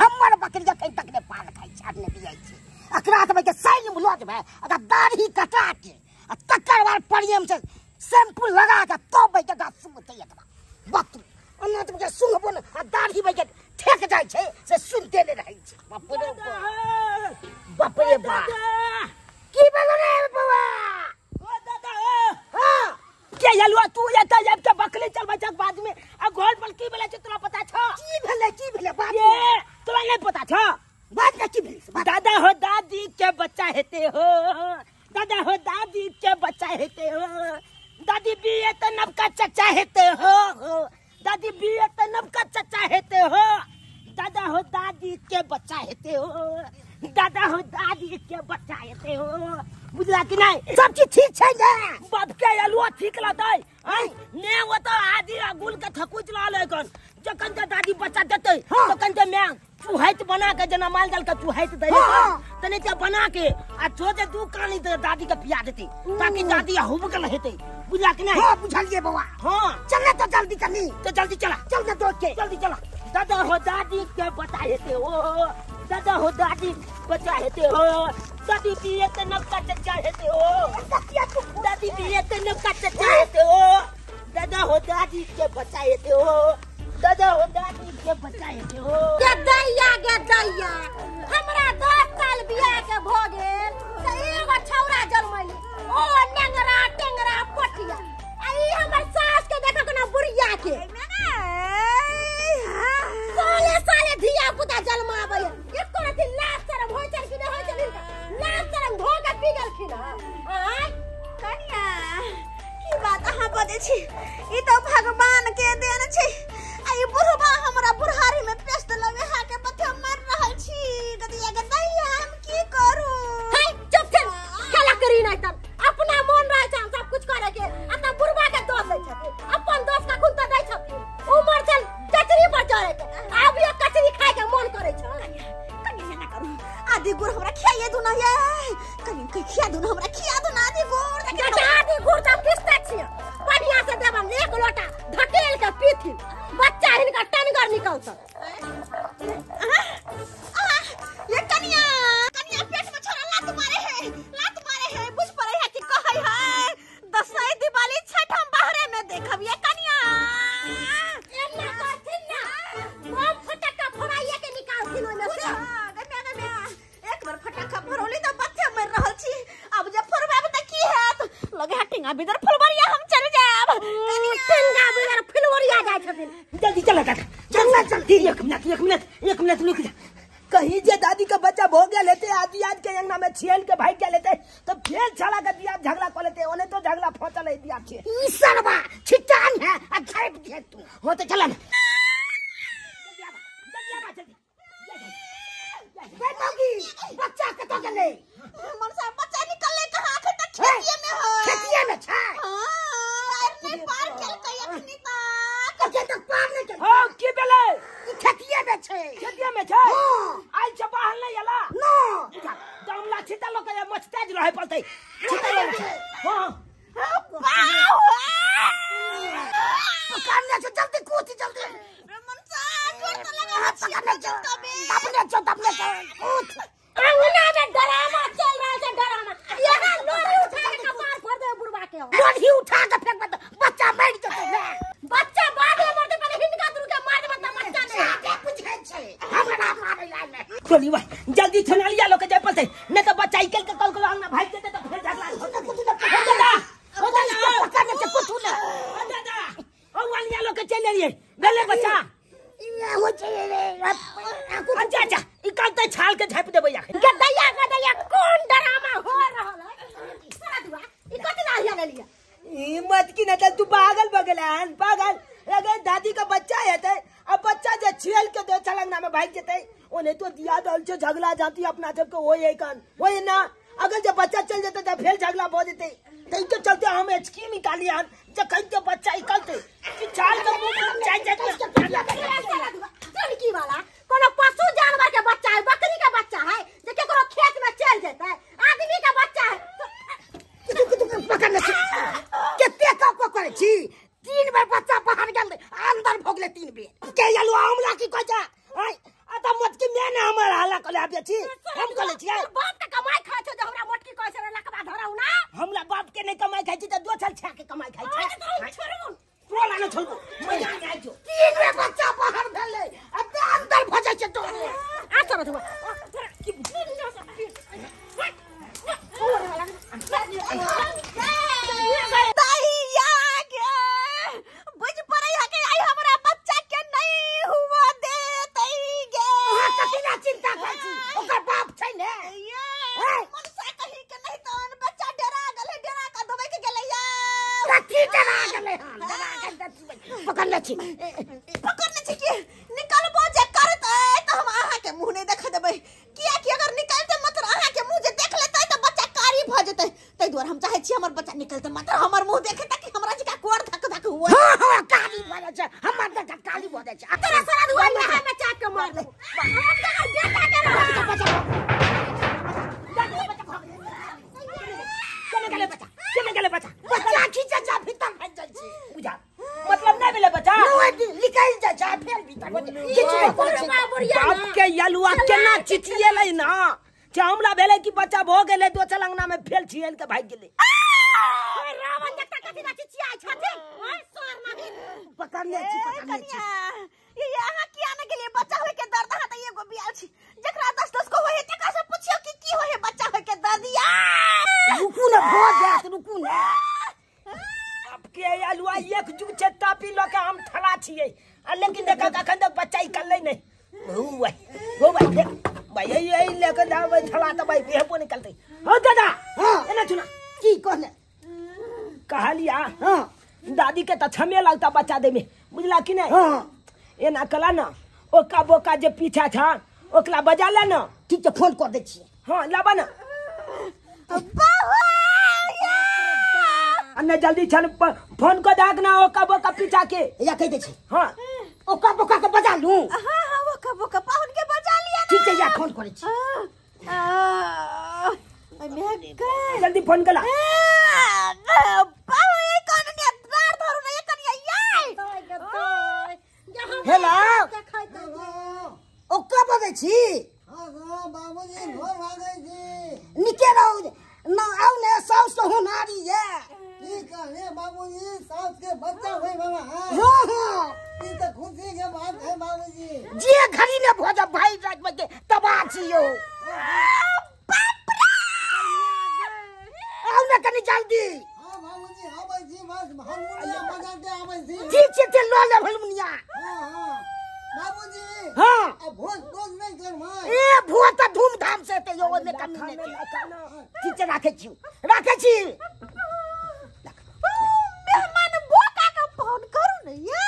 हमर बकरी के तक ने पान खाइ छै ने बियाइ छै। अकरा त के साइल में लऽ देबै अगर दाढ़ी कटा के आ तकर बाद परियम से शैम्पू लगा के तब बहि के सुनते एकरा बात ओना त के सुनबो न आ दाढ़ी बहि के ठेक जाइ छै से सुनते ने रहै छै। बाप। रे बाप बाप। रे बाप की भेल रे बउआ ओ दादा हाँ। के यलुआ तू या त जब के बकरी चल बचक बाद में आ घर पर की भेले छै तोरा पता छ की भेलै की भेलै? बात ये तोरा नहीं पता छ? बात में की भेलै दादा हो दादी के बच्चा हेते हो। दादा हो दादी के बच्चा हेते हो। दादी बिये त नबका चचा हेते हो। दादी बिये त नबका चचा हेते हो। दादा हो दादी के बच्चा हेते हो। दादा हो दादी के बच्चा हेते हो। बुझला कि नहीं? सब चीज़ ठीक छै ने। बाप के अलुआ ठीक लदै हैं ने वो तो आदि अगुल के थकुच ला ले कन जखन के दादी बच्चा देते हाँ। तखन के मैं चूहैत बना के जना माल दल के चूहैत दे हाँ। तने के बना के आ जो जे दू कानी दे दादी के पिया देती ताकि दादी हुबकल हेते। बुझला कि नहीं? हाँ बुझलिए बउआ हाँ। चलने तो जल्दी करनी तो जल्दी चला। चल ना दौड़ के जल्दी चला। दादा हो दादी के बता हेते हो। दादा हो दादी बच्चा हेते हो। दादी पिए त नबका चचा हेते हो। दादी पिए त नबका चचा हेते हो। दादा हो दादी के बच्चा हेते हो। दादा हो दादी के बच्चा हेते हो। गे दैया गे दैया, हमरा दस साल बियाह के भ गेल, से एगो छौरा जन्मैली, ओ नेंगरा, टेंगरा पोठिया आ ई हमर सास के देखक ना बुढ़िया के। साले साले धिया पुता जन्माबै एको रति लाज शरम होय चल कि होय चल लाज शरम धो के पी आय, कन्या, की बात अहाँ बजै छी? ई तो भगवान के देन छै। आ ई बुढ़बा हमरा बुढ़ारी में पेस्ट लगे हा के पथे मर रहल छी। गदिया के छेल के भाग गया लेते? तो फिर छला का दिया झगड़ा कर लेते। ओने तो झगड़ा फौचल दिया छे ई सरवा छिटान है आ झाप दे तू। हो तो चला ना बेटोगी बच्चा के तो गेले? मन से बच्चा निकलले कहाँ? तक खेतिए में हो। खेतिए में छै। हाँ अरे पार चल के अखनी तक ओके तक पार नहीं कर हो की बेले ई खेतिए में छै खेतिया में छै हाँ। आई छ बाहर नहीं आला नो दमला छिता लोग के मचतेज रहे पड़ते छिता लोग हाँ पकड़ने से जल्दी कूद जल्दी मन से डर तो लगा हाथ पकड़ने से दबने से दबने से कूद अंगना में डरामा चल रहा है डरामा यहाँ लोरी उठा के कपार फोड़ दे बुढ़वा के हो। लोढ़ी उठा के फेंक मत बच्चा मर जते ना बच्चा बाद में लाने टोली भाई जल्दी थनालिया लोग के जाय पड़ते नहीं तो बच्चा इकल के कल को अंगना भाग देते तो फिर झगड़ा हो तो कुछ ना हो दादा हो पुलिस दादा को पकड़ने से कुछ ना हो दादा हो वालिया लोग के चले लिए गले बच्चा ये हो छै रे अच्छा अच्छा इकल तो छाल के झाप देबे या गदैया गदैया कौन डरामा हो रहल है सारा दुआ ई कत लाहिया ले लिया हिम्मत की नज़र तू पागल बगलान पागल अगर दादी का बच्चा है ते अब बच्चा जे छियल के दो छलंगना में भाग जते नहीं तो दिया दल से झगड़ा जाती अपना सबके वही है ना? अगर जब बच्चा चल जाता तो फिर झगड़ा बहुत देते। तो इनके चलते हम एचकी निकाली हन जब कहीं के बच्चा निकलते कि चाल के मुँह में जाए जाए लड़की वाला कोनो पशु जानवर के बच्चा है बकरी का बच्चा है। जे केकरो खेत में चल जेतै। आदमी का बच्चा है। पकड़ने छी केते का को करे छी? तीन बार बच्चा बाहर गेल अंदर भोगले तीन बेर। के यलु हमला की कजा आय आता मत की मैं ना हमर हाला कले आबे छी हम कले छी बाप का कमाई खाय छो जे हमरा मोटकी कह से लकबा धरौ ना हमला बाप के नहीं कमाई खाई छी तो दो साल छा के कमाई खाई आज छी तो छोड़ू बोला ना छोड़ मैं जा जाए जो तीन बेर बच्चा बाहर गेले अब अंदर भजे छी तो आ चलो तुम दैया के बुझ पड़ै है कि आई हमरा बच्चा के नहीं हुआ दे तई गे कथी ना चिंता कर छी ओकर बाप छै ने ये मनसा कही के नहीं तो अन बच्चा डरा गले डरा का दबे के गेले या कथी डरा गेले हम डरा गेल पकड़ने छी पकड़ने छी कि निकलबो जे करतै तो हम आहा के मुँह नहीं देख देबै किया कि अगर निकलते मत आहा के मुँह जे देख लेतै तो बच्चा कारी भ जेतै तै दुआरे हम चाहे छी हमर बच्चा निकलते मत हमर मुँह देखे ताकि हमरा जिका कोर धक धक हुआ हाँ हाँ काली भजे छै हमर देख काली भजे छै तेरा सारा दुआ नहा में चाट के मार दे हम का बेटा के रह चले गले बच्चा चले गले बच्चा बच्चा खींचे जा भीतर भज जाइ छी बुझा मतलब नहीं मिले बच्चा नोए निकल जा जा फेर भीतर हो जा किछ नहीं करे छै बाप के यलुआ केना चिचिएलै ना जे हमला भेलै कि बच्चा भो गेलै दो छिएल के भाग गेलै रावण देखता कथी? ना चिचिया छथिन ओए सोर नाही पकड़ने छी पकड़ने छी कन्या ये यहाँ किया न गेलिए बच्चा होय के दर्द हाथ एगो बियाल छी। जकरा 10 10 को होय तकरा से पूछियो कि की होय बच्चा होय के दर्दिया रुकू ना भो जात रुकू ना। बाप के यलुआ एक जुग से तापी लो के हम ठला छिए आ लेकिन देखा अखन तक बच्चा निकललै नहीं हो भाई हो भाई देख भाई यही यही लेके जा भाई ठला तो भाई बेहबो निकलतै हो दादा हाँ। एना सुना की कहले? कहलिया हाँ। दादी के तो छमे लगता बच्चा दे में बुझला कि नहीं हाँ। एना कला ना ओका बोका जे पीछा था ओकला बजा ला ना। ठीक छै फ़ोन कर दै छी हाँ लाबा ना। नहीं जल्दी छन फ़ोन को दाग ना ओका बोका पीछा के। या कह दै छी? हाँ। ओका बोका के बजा लूँ। हाँ हाँ वो कब वो पाहुन के बचा लिया ठीक छै या फ़ोन करे छी। जल्दी फ़ोन कला। कनिया याय हेलो ओका बजै छी? बाबूजी घर भागे छी निके रहू ना आउ ने साउस के होनारी ये की कहले बाबूजी सास के बच्चा होय बाबा हाँ। हाँ हाँ। ई तो खुशी के बात है बाबूजी। जे घड़ी ने भोज भाई रात में तबाह छी यो आउ ने कनी जल्दी हाँ बाबूजी जी बस हारमोनिया बजाते आबै जी ठीक छै ते लो ले भलमुनिया हाँ हाँ। बाबूजी हाँ। भोज भोज नहीं कर भाई ए भुआ त धूमधाम से ते यो ने कमी ने ठीक छै राखे छी राखे छी मेहमान बोका का फ़ोन करू ने या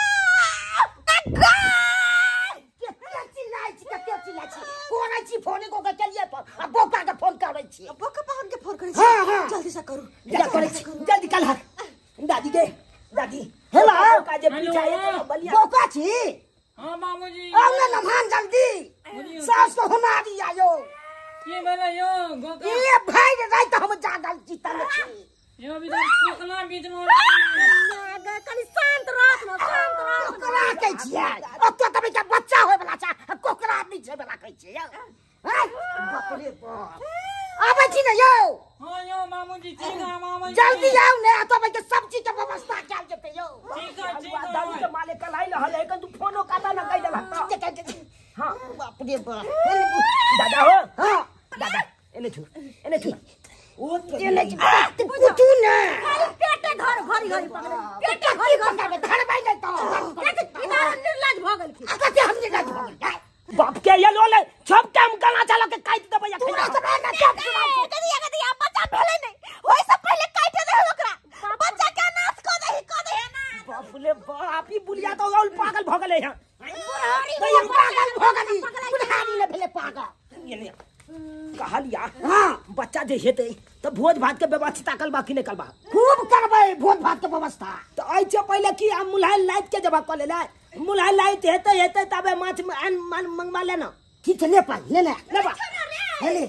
केते चिल्लाइ छी केते चिल्लाइ छी कोनै छी फ़ोन को के चलिए पर आ बोका के फ़ोन करै छी। बोका पाहुन के फ़ोन करे हाँ, हाँ। जल्दी से करू। जा करे छी। जल्दी कल हर। दादी के दादी। हेलो। का जे पीछा है तो बलिया। बोका छी? हाँ बाबूजी आउ ने नमान जल्दी। सास को होनारी आयो के बोले यो गोका। ए भाई रे रात हम जागल छी तने छी। यो भी तो कोकला बीच में कनी शांत रह ना शांत रह कोकरा कहै छियै? ओतो तबे के बच्चा होय बला छै। कोकरा नहीं छै बला कहै छियै हैं बाप रे बाप आबै छी ने यौ हाँ यो बाबूजी ठीक है बाबूजी जल्दी आओ ने तबे के सब चीज़ के व्यवस्था कैल जेतै यौ ठीक है ठीक हलुआ दादी के है कल आई रहल है तू फोनो काटा ना कह देला हाँ बाप रे बाप दादा हो हाँ दादा एने छु एने छु ओ एने कुटू ने खाली पेटे घर घरी घरी पकड़े पेटे की पकड़बे धर भाई नहीं तो इधर निर्लज भ गेल अब हम निकाल दूँगा बाप के ये लोले सब काम गला चला के काट देबे या तू ना सब ना सब सुनाओ कदिया कदिया बच्चा भेले नहीं। होय से पहले काट दे ओकरा। बच्चा के नाश कर दे कर दे। ना बाप रे बाप ही बुलिया तो और पागल भगले हैं। तो ये पागल भ भोगली बुढ़ारी ने भेले ये ले कहलिया हाँ। बच्चा जे हेतै तो भोज भात के व्यवस्था कल बा कि नहीं कल बा? खूब करबै भोज भात के व्यवस्था। तो ऐसे पहले कि हम मुलाय लाइट के जवाब कर ले मुलाला येतं येतं ताब्या माच मान मग मला ना तिथं नेपाळ ले ले ले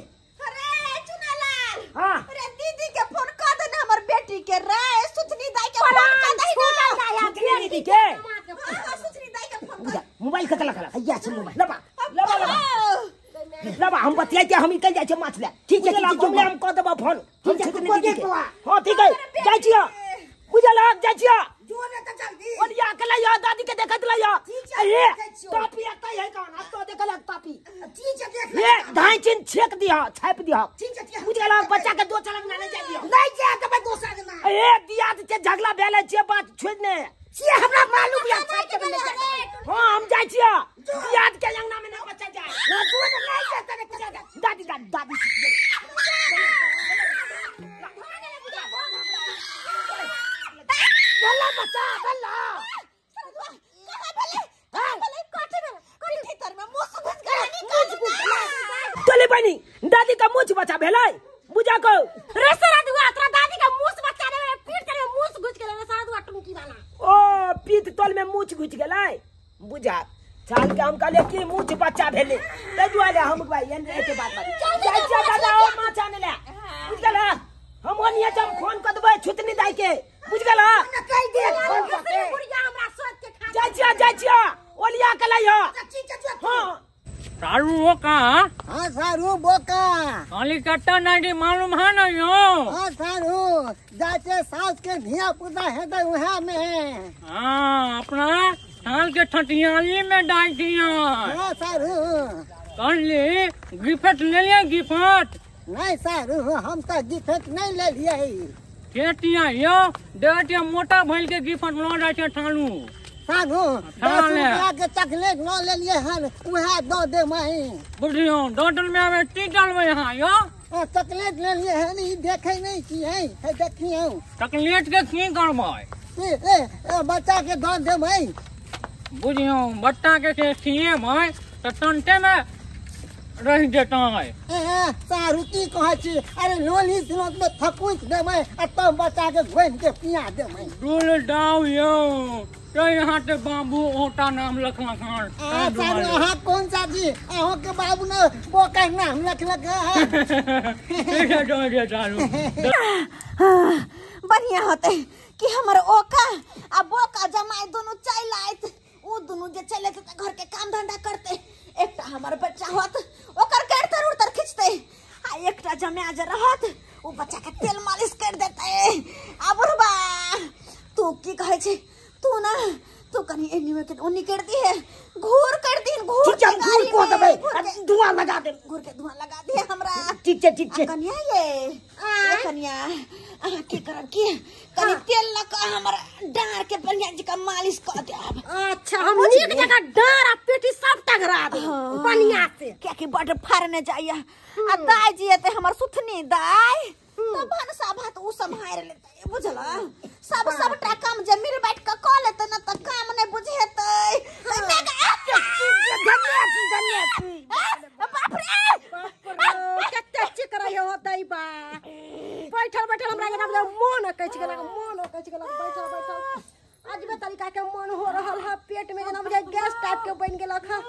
यो दादी के देखत ला यो ठीक है, ये देखै। टापी आता है कौन अब तो देखल टापी ठीक है देख ये ढाई चिन छेक दिया छाप दिया ठीक है ठीक है बुझल बच्चा के दो चलक ना नहीं जाय दियो नहीं जा के मैं दूसरा के ना ए दिया के झगड़ा भेले छै बात छोड़ने से हमरा मालूम या छाप के नहीं जा हाँ हम जाय छियो दिया के अंगना में ना बच्चा जाय ना तू नहीं जा तने कुछ जा दादी दादी दादी बल्ला बच्चा बल्ला तोले बनी। दादी का मुछ बचा भेलै। बुझा को। रे सरा दुआ तोरा दादी का मुँह से बच्चा रे पीट करे मुँह से घुस के रे दुआ टुंकी वाला ओ पीत तोल में मुछ घुस गेलै। बुझा। चाल के हम कहले कि मुछ बच्चा भेले। ते दुआले हम भाई एन एके बात बात। जाय छियै दादा ओ माछ आने ले। बुझ गेला? हम ओनिया जब फ़ोन कर देबै छुतनी दाई के। बुझ गेला ना कह दे फ़ोन करके बुढ़िया हमरा सोच के खा जाय छियै जाय छियै ओलिया के लै ठीक है जो हाँ सारू कहाँ हाँ सारू बोका। कलिकत्ता नाइटी मालूम है ना यो? हाँ सारू। जाके सास के धिया पुता है तो वहाँ में हाँ। अपना साल के ठटियाली में डाल दिया। हाँ सारू। कर ली गिफ्ट ले लिया गिफ्ट? नहीं सारू हम तो गिफ्ट नहीं ले लिए। केटिया यो डेटिया मोटा भइल के गिफ्ट लो जाय छै ठालू। हाँ, ले। के चॉकलेट न ले लिए हन वहाँ दो दे मही। बुढ़ियो डॉटल में आवे टी डालबे यहाँ यो? चॉकलेट ले लिए हन ई देखे नहीं की है है देखिए चॉकलेट के की करबै ए, ए, ए, बच्चा के दो दे मही। बुझियो बच्चा के से सीए भाई तो टंटे में रह जेता है। सारू की कहे छी? अरे लोली सिनोत में थकुच दे मैं तब बच्चा के घोइन के पिया दे मैं डोल डाउ यो। यहाँ ते बाबू ओटा नाम लखला खान। आ, सारू कौन सा जी? अहों के बाबू ने बोका नाम लख लख ठीक है जे चालू बढ़िया होते कि हमर ओका आ बोका जमाई दोनों चल आइत उ दोनों जे चले के घर के काम धंधा करते। एकटा हमर बच्चा होत ओकर केर तर उड़तर खींचते। आ एकटा जमाई जे रहत उ बच्चा के तेल मालिश कर देते। आ बुढ़बा तू की कहे छे? तू ना तू कनी एनी में के ओनी कर दी है घूर कर दी घूर के घूर को दबे धुआँ लगा दे। घूर के धुआँ लगा दिए हमरा। ठीक है ठीक है। कनिया ये ए, कनिया अहाँ की करब की? कनी तेल लगा हमरा डार के बढ़िया जी का मालिश कर दे अब। अच्छा हम एक जगह डर आ पेटी सब टगरा दे बढ़िया से। क्या की बड़ फाड़ने जाइए आ दाई जी ते हमर सुथनी दाई। तो भनसा भात उ संभाल लेते बुझला सब सबटा काम जे मिल बैठ के क लेते न त काम नहीं बुझेते। मैं बाप रे! कते चिक रहे हो दई बा बैठल बैठल हमरा के मन कहै गेला मन कहै गेला बैठल बैठल। अजबे तरीका के मन हो रहल है पेट में जेना बुझाइ गैस टाइप के बन गेलक है।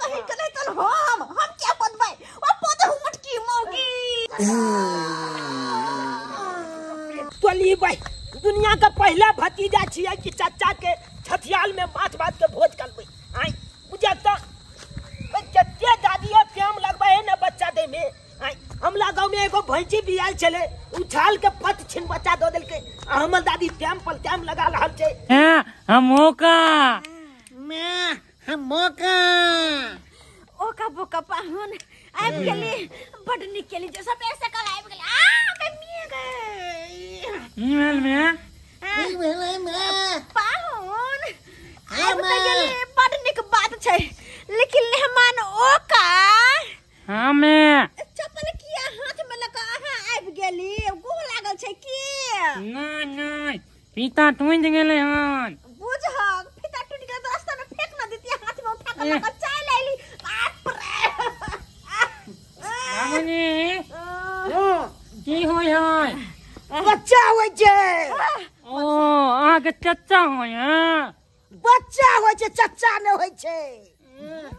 कहीं तल हम हम क्या ओ मटकी मौगी। तोली भाई दुनिया का पहला भतीजा छियै कि चाचा के छठियाल में माछ बात के भोज करबै आई बुझा तो जते दादियो प्रेम लगबै है ना बच्चा दे में आई हमला गाँव में एगो भैंसी बियाल छले उछाल के पत छिन बच्चा दो देलकै आ हमर दादी टाइम पर टाइम लगा रहल छै। हैं हम ओका मैं हम मौका। ओका बोका पाहुन आबि गेली बड नीक केली जे सब ऐसे कल आबि गेली। आ मैं मिए गई। ईमेल में ई भेलै मैं पाहुन आबि। त गेली बड नीक बात छै लेकिन मेहमान ओका हाँ मैं चुप अपने किया हाथ में लगा अहाँ आबि गेली? गोह लागल छै की? नहीं नहीं फीता टूट गेले हन। बुझक फीता टूट गेल रास्ता में फेंक न देती हाथ में उठा। कर लगा चल आइली बाप रे! बाबूजी हाँ, की होय है बच्चा होइ छै। ओ अहाँके चच्चा होय है बच्चा होइ छै चच्चा नहि होइ छै।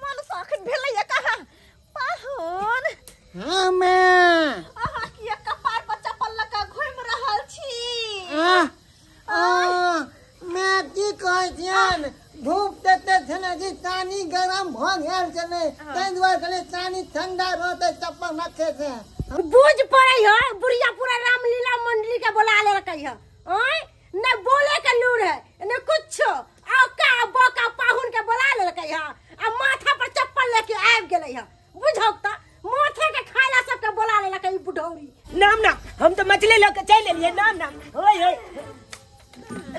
मन साखन भेलै कहाँ? पाहुन। हमें अहाँ किया कपार पर चप्पल लगा घुमि रहल छी आ, आ, मैं की कहै छियन धूप तेते छलै कि चानी गरम भऽ गेल छलै ताहि दुआरे कहलियै चानी ठंडा रहतै चप्पल रखे से बूझ पड़े है बुढ़िया पूरा रामलीला मंडली के बुला है। न बोले के लूर है न कुछ। औका बोका पाहुन के बुला ले है। आ माथा पर चप्पल लेके आबि गेले है त माथे के खाइला सबके बुला ले रखी बुढ़ौरी। नाम नाम हम तो मछली लेके चल एलिए नाम नाम ओए ओए।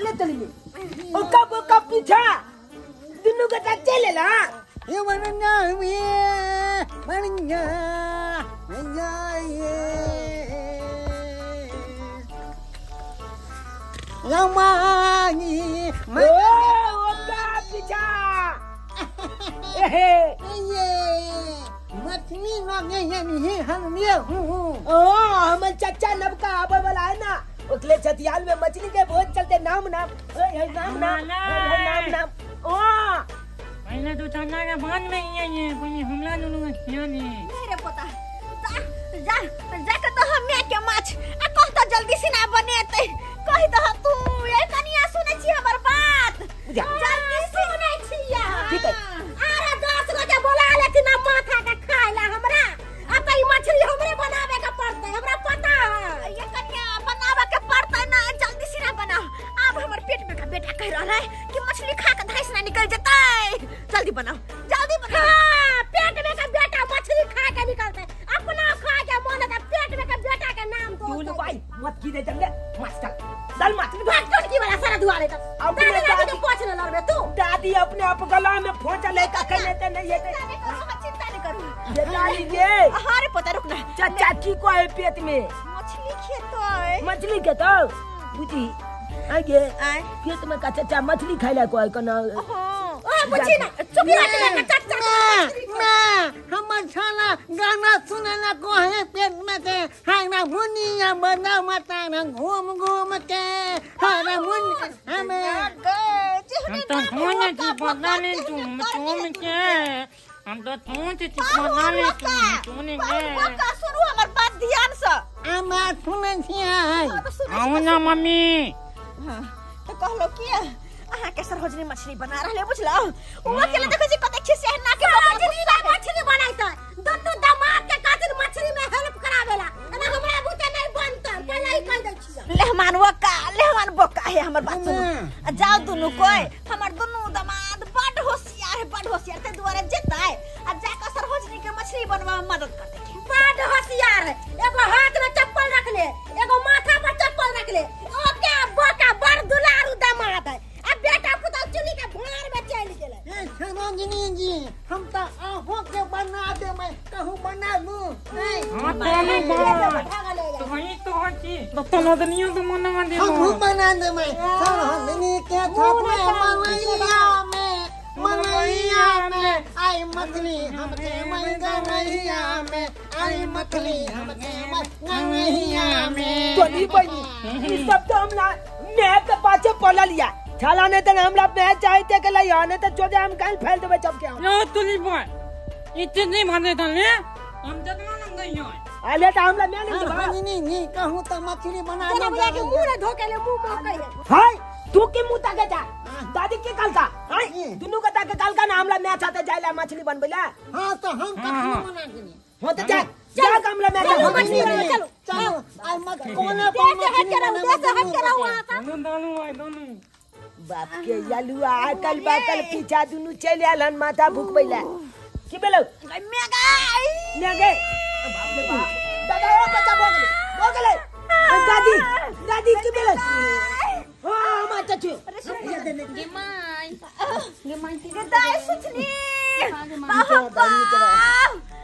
ले चलिए ओ कब ओ कब पीछा? दुनू के साथ चल एला। ये बनना ये बनना बनना ये। लमानी ओ ओ कब पीछा? एहे हमर चच्चा नबका आबे वाला है ना ओकले छतियाल में मछली के बहुत चलते नाम नाम ओए नाम नाम नाम नाम ओ पहले तो चच्चा के बाद में ये ये पहले हमला नुनु किया नहीं नहीं पोता जा जा के तो हम के माछ आ कह तो जल्दी से ना बनेते कहि तो तू ये कनिया सुनै छी आय पेट में का चाचा मछली खाइला को है कना। हाँ। ओ बुझी ना चुप रह के चच्चा मैं मैं हमर छाला गाना सुने ला को है पेट में के हाना मुनिया बना मता न घूम घूम के। हाना मुन हमें हम तो फ़ोन की पता नहीं तुम तुम के। हम तो फ़ोन की पता नहीं तुम तुमने के। का हमर बात ध्यान से। आमा सुने छियै। अब आओ ना मम्मी। हाँ, तो कहलो कि अहाँ के सरहोजनी मछली बना रहले बुझलो उ अकेले देखै छी कते खिसे ना के सरजनी ला मछली बनाइता दोनों दामाद के खातिर मछली में हेल्प करावेला ना हमरा बुते नहीं बनता पहले ही कह दै छियै लेहमान वका लेहमान बोका है हमर बात सुनू आ जाओ दुनु कोई हमर दुनु दमाद बड होशियार है बड होशियार ते दुआरे जेतै आ जाकर सरहोजनी के मछली बनवा में मदद कर देखे बड़ होशियार है एगो हाथ में चप्पल रख ले एगो माथा पर चप्पल रख ले ओके बोका बड़ दुलारू दामाद है। अब बेटा पुता चुली के भार में चल गेले। ए सरोजनी जी हम तो आहो के बना दे मैं कहूँ बना लूँ नहीं हाँ तो नहीं बात तो वही तो होती तो तो नदनियों तो मना दे हम बना दे मैं सरोजनी के छत में मलैया में मलैया में आई मछली हमके मैं गरैया में बनी सब तो मैं के पाछे पड़ा लिया। छाला ने हमला मैं चाहते के लिए आने तो जो हम कल फैल के बॉय इतने तो हम जतना गई हो अले तो हमला मैं नहीं जवा सरोजनी जी कहूँ तो मछली बना चलो दे के मुँह धोके ले मुँह में कहिए हाय तू के मुँह ताके जा। दादी के कल का हाय। दुनु ताके कल का ना हमला मैं चाहते जाइला मछली बनबेला हाँ तो हम हाँ। कखनी बना देंगे हो तो जा जा हमला मैं चलो, मछली बना, चलो। चलो। आई मत कोने पर हट के रहो देख हट के रहो वहाँ से दोनों दोनों भाई दोनों। बाप के यलुआ कल बाकल पीछा दुनु चले आलन माथा भूख बैला की बेलो? मेगाई ले बाप रे बाप। दादा ओ बच्चा भोग ले भोग ले दादी दादी की बेलो? हाँ माता छु गदाई सुथनी बाप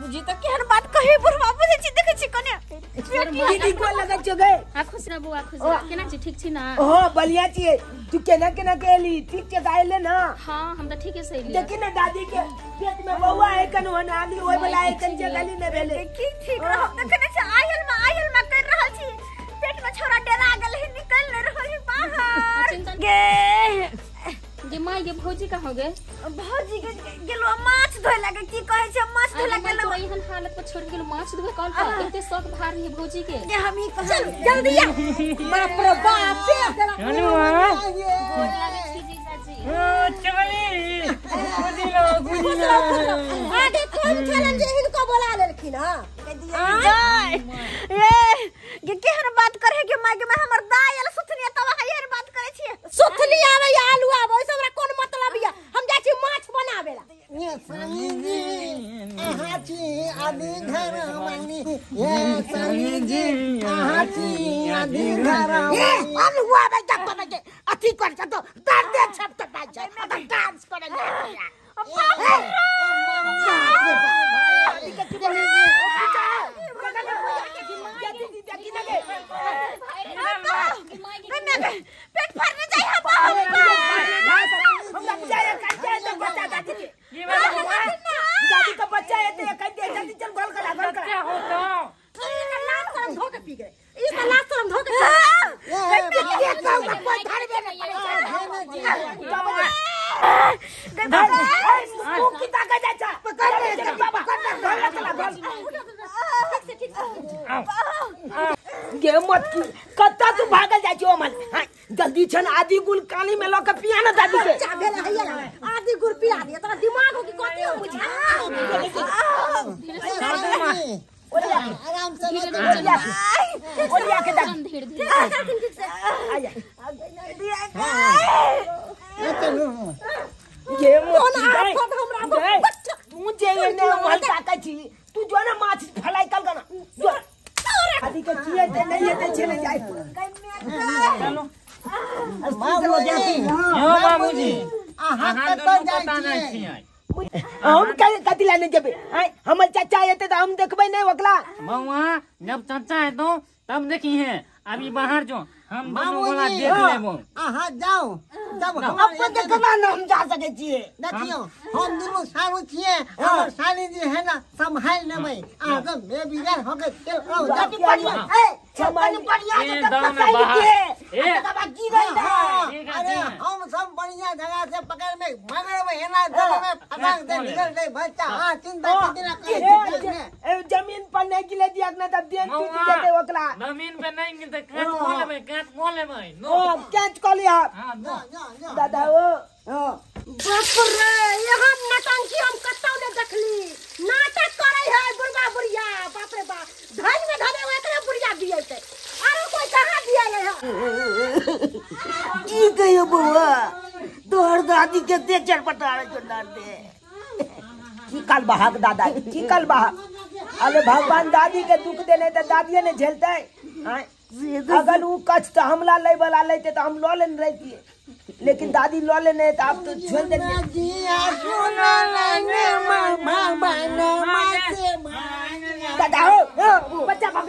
बुझी तो केहन बात कही बुढ़वा बुझे छी देखे छी कने दीदी को लगे छो गए। आ खुश रह बुआ खुश केना छी ठीक छी ना? हो बलिया छिए तू केना केना केली ठीक से गायले ना। हाँ हम तो ठीक है सही देखी ना दादी के पेट में बउआ है कन होना आदि ओइ वाला है कन से गली ने भेले की ठीक रह। देखने छी आयल में आयल में कर रहल छी पेट में छोरा डेरा गेल है निकल रहल है बाहर। चिंता गे गे माई गे भौजी का हो गए? भौजी के गेलो माछ धोय लगे की कहै छै माछ धोय लगे माई एहन हालत पर छोड़ गेलो माछ धोए कॉल पर कते शौक भारी है भौजी के। के हम ही चल जल्दी आ। बाप रे बाप चलू माँ। गोर लागे छी जीजाजी। ओ चली। गुदी लो गुदी लो आगे कौन चैलेंज इनको बोला लेलखिन हाँ? जाय। ए के केहन बात करे के माय के मैं हमर दायल सुथनी तब हयर बात करे छी सुथली आवे या आलू आवे ओइ हमरा कोन मतलब या? हम जाइ छी माछ बनावेला ये साली जी आहा छी आदि घर वाली ये साली जी आहा छी आदि घर ए वाली आलू आवे जब बने अथी कर छ तो दर्द छप तो बाज छै अब डांस करे पेट भरने जाय हम बाहर हमरा बुझाए कन जाए तो बच्चा दादी के दादी का बच्चा है तो कन दे जल्दी चल गोल करा गोल करा क्या होता लात करम धो के पी गए ई का लात करम धो के ये कहू का कोई धरबे नहीं तू की ताकत है चा पकड़ ले चल बाबा गोल चला गोल गे मत की कत्ता तू भागल जाइ छी ओमन हाँ, जल्दी छन आदि गुल काली में लके पिया ना दादी के क्या भेल हैया आदि गुड़ पिया दिया तोरा दिमाग हो कि कथि हो बुझा आराम से धीरे मत धीरे ओलिया के ओलिया के दादी चल धीरे धीरे आ जा ये चलो गे मत की गए गए तू जे ने ओहल ताकै छी तू जो ना माछ फलाई कल गना जो आदि के किए ते नहीं ये ते चले जाए चलो बाबूजी यो बाबूजी आहा अहाँ तो दोनों जाय पता नहीं छियै छियै हम कल कथी लाने जेबे हैं हमर चाचा एते त हम देखबै नहीं ओकला बउआ जब चाचा है तो तब देखी है अभी बाहर जो हम दोनों वाला देख बाबूजी लेबो आहा जाओ जब जाओ। हमारे अपन देखबा ना हम जा सकै छियै देखियो हम दुनू सारू छियै हमर साली जी है ना संभाल लेबै आ जब मैं बिगाड़ हो गए चल आओ जाति जाति बढ़िया है छपन बढ़िया से हाँ, है, अरे हम सब बढ़िया जगह से पकड़ में मगर में में फटाक निकल बच्चा। हाँ। चिंता करे। ज़मीन पर नहीं गिले दिया ना तब देन जेते ओकला ज़मीन पे नहीं मिलते काट मोल लेबै काट मोल लेबै नो। कैच कर लिया। हाँ जा। दादा ओ। बाप रे यहाँ नटंकी हम कतौ ने देखली। नाटक करे है बुढ़वा बुढ़िया। बाप रे बाप। धन में धने एकरे बुढ़िया दिए दिया है बुआ तोहर दादी के दे की काल दादा की काल अरे भगवान दादी के दुख देने तो दादिये ने झेलते हैं अगर वो कच तो हमला ले वाला लेते तो हम लो लेने रहती लेकिन दादी लो लेने तो आप तो झेल दादा हो हो, बच्चा भाग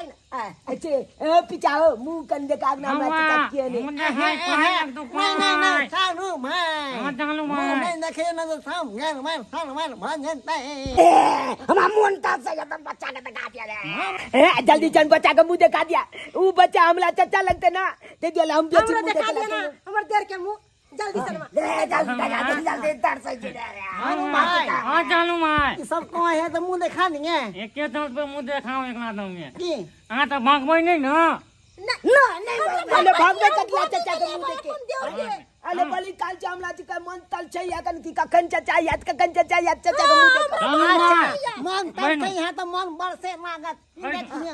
अच्छे मुँह ना ने हाय तो हाँ चालू ना तो साम साम है ता से एकदम बच्चा के दिखा दिया रे। जल्दी जन बच्चा के मुँह दिखा दिया। बच्चा हमला चाचा लगते ना। ते दिया हम बेची मुँह देखा देखा दिया ना हमर देर के मुँह। जल्दी चलवा। ले जल्दी जल्दी जल्दी दर से रे सारू भाई हाँ चालू मार ये सब कौन है? तो मुँह दिखा देंगे एक के तौर पे मुँह देखाओ एक ना दूँगे की हाँ तो भागबै नहीं ना? ना नहीं अरे भागवे कटला चाचा के मुँह देख। अरे बली काल चामला जी का मन तल छै कन की कखन चाचा याद कखन चाचा याद चाचा के मुँह देख। मन तक कहीं है तो मन बरसे लागत देखिए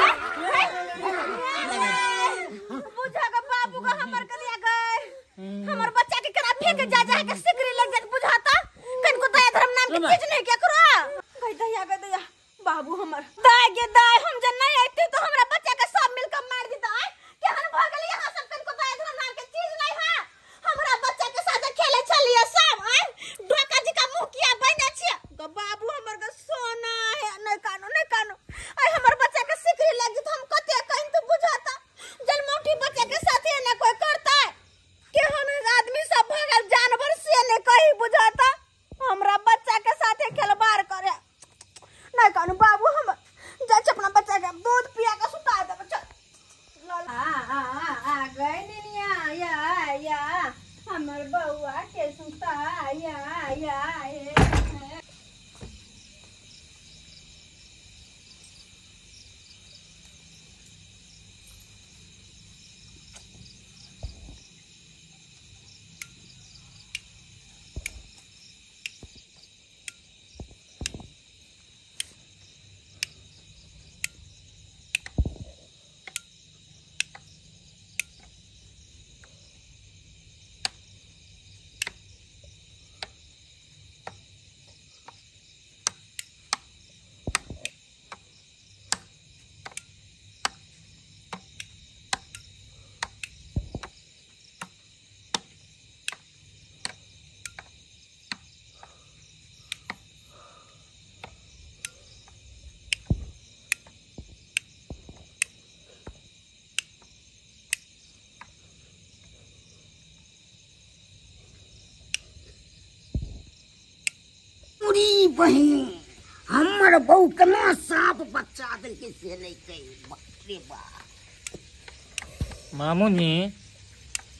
हमर कलिया गए। हमर बच्चा के करा फेंक जा जा के सिगरी लग जात बुझाता। कन को दया धर्म नाम के चीज़ नहीं के करो गई दया गई दया बाबू हमर। दाय के दाय हम जन नहीं आते तो हमरा बच्चा के सब मिलकर मार दी दाय के हन भगल यहाँ सब कन को दया धर्म नाम के चीज़ नहीं है हमरा बच्चा के साथ खेले चलिए सब आय ढोका जी का मुँह किया बने छिए तो बाबू हमर के सोना है नहीं कानो नहीं कानो आई हमर बच्चा के सिकरी लग जी तो हम कते कहीं तो बुझाता जन्मौठी बच्चा के साथ ये ना कोई करता है के हन आदमी सब भगल जानवर से ने कहीं बुझाता हमरा बच्चा के साथे खिलवाड़ करे नहीं कानू बाबू हम जा अपना बच्चा के दूध पिया के सुता दे बच्चा आ आ आ आ गए निनिया या या हमर बउआ के सुता या या ए। पूरी बहन। हमर बहू केना साफ़ बच्चा देलकै से नहीं कही बाप मामूजी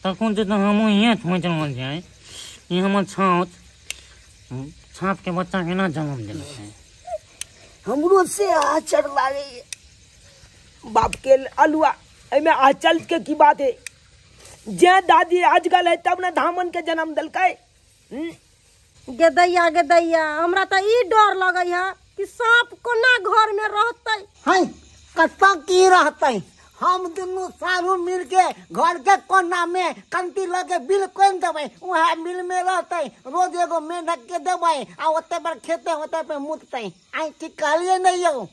तखन जे हमहूँ हियाँ छोँच रहल छै ई हमर छाँच छाँप के बच्चा केना जन्म देलक है हमरो से आचर लागे बाप के अलुआ एमे आचल के की बात है? जे दादी आजकल है तब ना धामन के जन्म दिलकै। गेदैया गेदैया हमरा त ई डर लगै ह कि सांप कोना घर में रहतै। हई कत्ता की रहतै? हम दुनु सारू मिल के घर के कोना में कंती लगे बिल कोन देवे वहाँ मिल में रहतै, रोज एगो मेंढक के देवे आ ओते पर खेते, ओते पे मुततै। आई की कहलिए नहीं हो